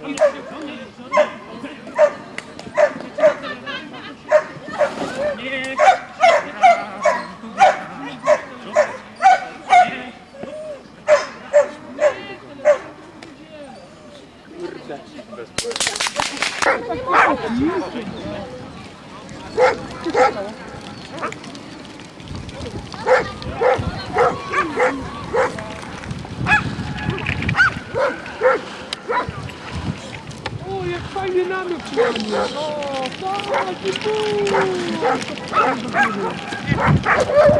Nie, nie, nie динамик Собаки,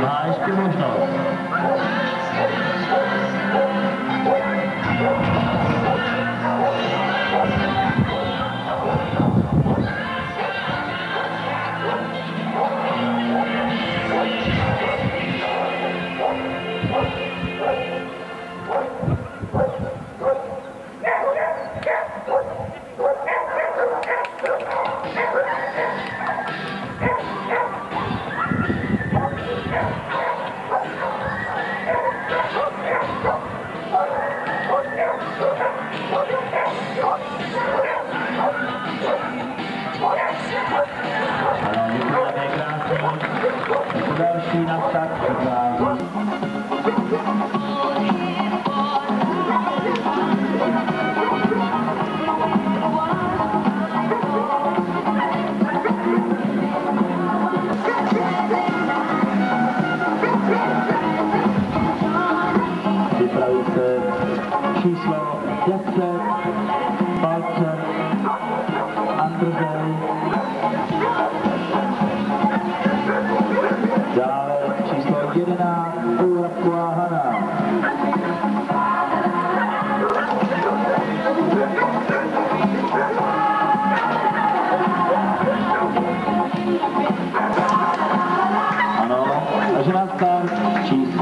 Mas que não estão. Připraví se číslo 10, palcem 对呀。